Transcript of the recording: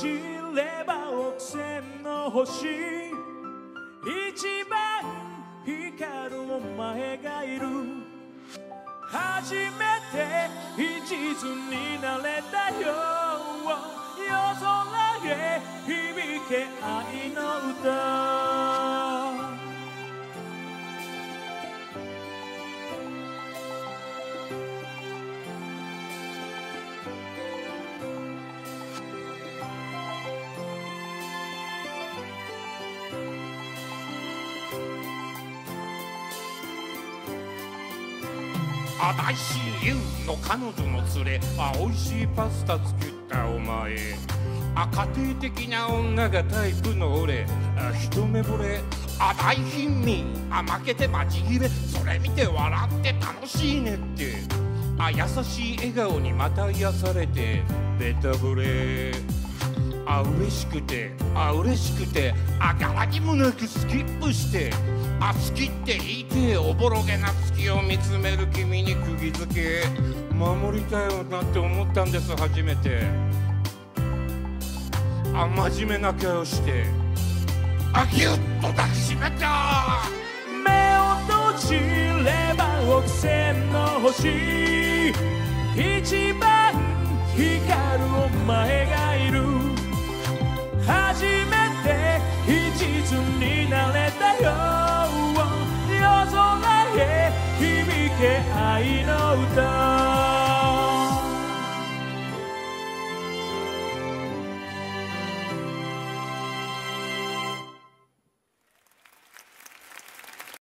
知れば億千の星。一番光るお前がいる。初めて一途になれたよ。夜空へ響け愛の歌。あ大親友の彼女の連れあ美味しいパスタ作ったお前。あ家庭的な女がタイプの俺あ一目惚れ。あ大貧民。あ負けてマジ切れそれ見て笑って楽しいねって。あ優しい笑顔にまた癒されてベタ惚れ。あ嬉しくて。あ嬉しくて。あ柄にもなくスキップして。あ好きって言いておぼろげな月を見つめる君に釘付け。守りたいよなって思ったんです初めて。あ真面目な顔して。あギュッと抱きしめた。目を閉じれば億千の星。一番光るお前がいる。初めて一途になれた気配の歌。